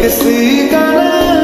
किसी का ना